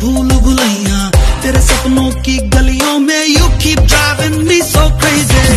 भूल भुलैया तेरे सपनों की गलियों में you keep driving me so crazy